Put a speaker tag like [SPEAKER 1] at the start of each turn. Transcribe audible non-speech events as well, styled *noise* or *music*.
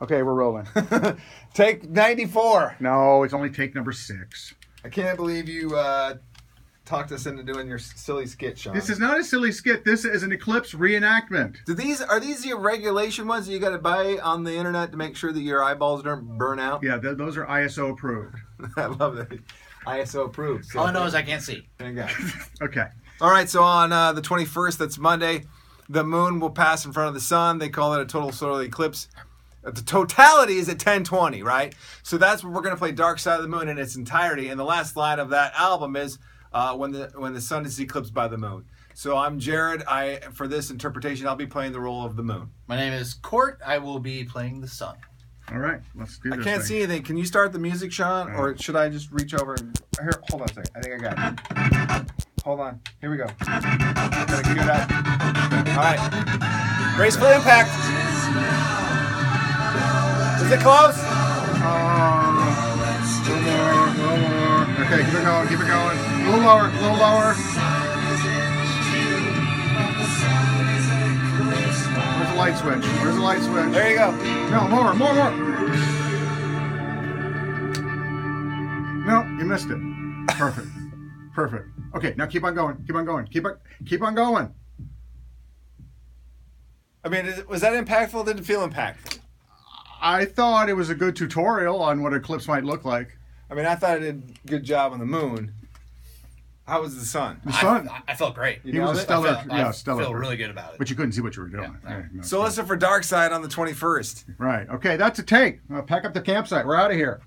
[SPEAKER 1] Okay, we're rolling. *laughs*
[SPEAKER 2] Take 94.
[SPEAKER 1] no, it's only take number six.
[SPEAKER 2] I can't believe you uh, talked us into doing your silly skit, Sean.
[SPEAKER 1] This is not a silly skit. This is an eclipse reenactment.
[SPEAKER 2] Do these are these your regulation ones that you got to buy on the internet to make sure that your eyeballs don't burn out?
[SPEAKER 1] Yeah, th- those are ISO approved. *laughs*
[SPEAKER 2] I love that. ISO approved. So
[SPEAKER 3] All I know is I can't see.
[SPEAKER 2] there you go. *laughs*
[SPEAKER 1] Okay.
[SPEAKER 2] All right, so on uh, the 21st, that's Monday, the moon will pass in front of the sun. They call it a total solar eclipse. The totality is at 1020, right? So that's what we're going to play Dark Side of the Moon in its entirety. And the last line of that album is uh, when the when the sun is eclipsed by the moon. So I'm Jared. I for this interpretation, I'll be playing the role of the moon.
[SPEAKER 3] My name is Cort. I will be playing the sun.
[SPEAKER 1] All right. Let's do
[SPEAKER 2] I can't
[SPEAKER 1] thing.
[SPEAKER 2] see anything. Can you start the music, Sean, or should I just reach over and here? Hold on a second. I think I got it. Hold on. Here we go. Gotta do that. All right. Graceful impact. Is it close?
[SPEAKER 1] Uh, a little more, a little more. Okay, keep it going, keep it going. A little lower, a little lower. Where's the light switch? Where's the light switch?
[SPEAKER 2] There you go.
[SPEAKER 1] No, more, more, more. No, you missed it. Perfect. *laughs* Perfect. Okay, now keep on going. Keep on going. Keep on keep on going.
[SPEAKER 2] I mean, was that impactful? Did it feel impactful?
[SPEAKER 1] I thought it was a good tutorial on what eclipse might look like.
[SPEAKER 2] I mean, I thought I did a good job on the moon. How was the sun?
[SPEAKER 1] The sun,
[SPEAKER 3] I, I felt great.
[SPEAKER 2] You
[SPEAKER 1] he was a
[SPEAKER 2] nailed
[SPEAKER 1] stellar,
[SPEAKER 3] I feel,
[SPEAKER 1] yeah,
[SPEAKER 3] I
[SPEAKER 1] stellar.
[SPEAKER 3] feel really good about it.
[SPEAKER 1] But you couldn't see what you were doing.
[SPEAKER 3] Yeah.
[SPEAKER 1] Yeah, no,
[SPEAKER 2] So listen for Dark Side on the 21st.
[SPEAKER 1] Right. Okay, that's a take. Uh, pack up the campsite. We're out of here.